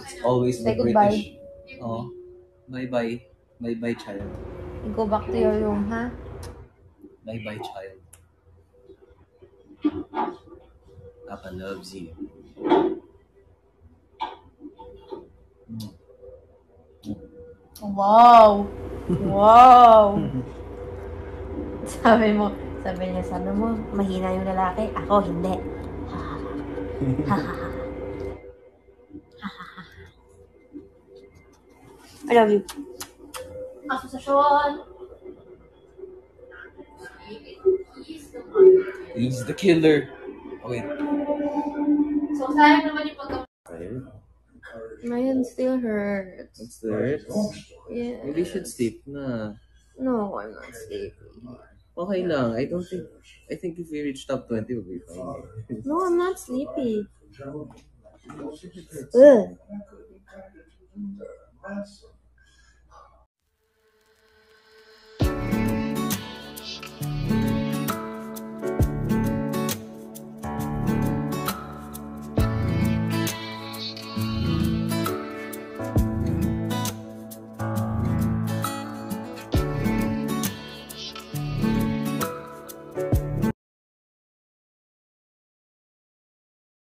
It's always the Say goodbye. British. Oh, bye-bye. Bye-bye, child. You go back to your room, ha? Bye-bye, child. Papa loves you. Mm. Wow! Wow! sabi mo, sabi niya, sabi mo, mahina yung lalaki. Ako, hindi. I love you. Asosasyon! He's the killer. Oh, wait. So, sayang naman yung pagka... Tired? My hand still hurts. What's the hurt? Yeah. Maybe you should sleep na. No, I'm not sleepy. Okay lang. I don't think... I think if we reach top 20, we'll be fine. No, I'm not sleepy. Ugh answer.